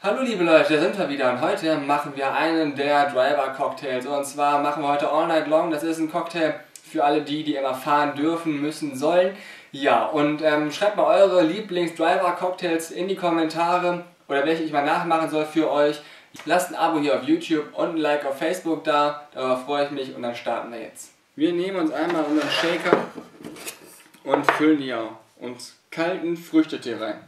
Hallo liebe Leute, da sind wir wieder und heute machen wir einen der Driver Cocktails und zwar machen wir heute All Night Long. Das ist ein Cocktail für alle die, die immer fahren dürfen, müssen, sollen. Ja, und ähm, schreibt mal eure Lieblings-Driver Cocktails in die Kommentare oder welche ich mal nachmachen soll für euch. Lasst ein Abo hier auf YouTube und ein Like auf Facebook da, darauf freue ich mich und dann starten wir jetzt. Wir nehmen uns einmal unseren Shaker und füllen hier uns kalten Früchtetee rein.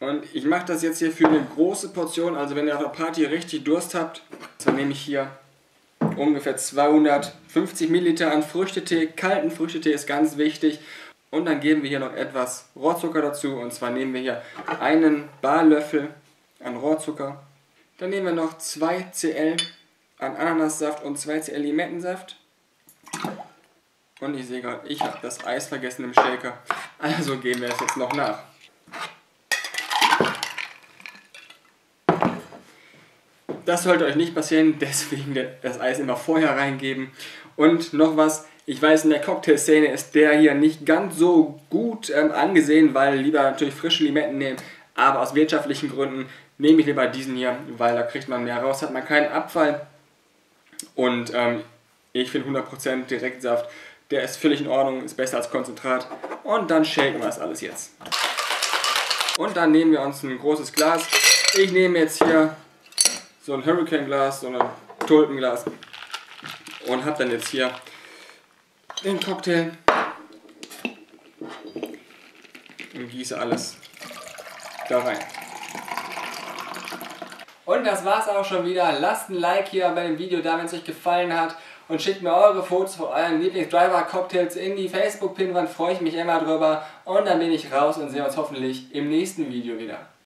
Und ich mache das jetzt hier für eine große Portion, also wenn ihr auf der Party richtig Durst habt, dann nehme ich hier ungefähr 250 Milliliter an Früchtetee. Kalten Früchtetee ist ganz wichtig. Und dann geben wir hier noch etwas Rohrzucker dazu. Und zwar nehmen wir hier einen Barlöffel an Rohrzucker. Dann nehmen wir noch 2 Cl an Ananassaft und 2 Cl Limettensaft. Und ich sehe gerade, ich habe das Eis vergessen im Shaker. Also geben wir es jetzt noch nach. Das sollte euch nicht passieren, deswegen das Eis immer vorher reingeben. Und noch was, ich weiß, in der Cocktailszene ist der hier nicht ganz so gut ähm, angesehen, weil lieber natürlich frische Limetten nehmen. Aber aus wirtschaftlichen Gründen nehme ich lieber diesen hier, weil da kriegt man mehr raus, hat man keinen Abfall. Und ähm, ich finde 100% Direktsaft, der ist völlig in Ordnung, ist besser als Konzentrat. Und dann shaken wir das alles jetzt. Und dann nehmen wir uns ein großes Glas. Ich nehme jetzt hier so ein Hurricane-Glas, so ein Tulpenglas und habe dann jetzt hier den Cocktail und gieße alles da rein. Und das war's auch schon wieder. Lasst ein Like hier bei dem Video da, wenn es euch gefallen hat. Und schickt mir eure Fotos von euren Lieblings-Driver-Cocktails in die Facebook-Pinwand. Freue ich mich immer drüber. Und dann bin ich raus und sehen uns hoffentlich im nächsten Video wieder.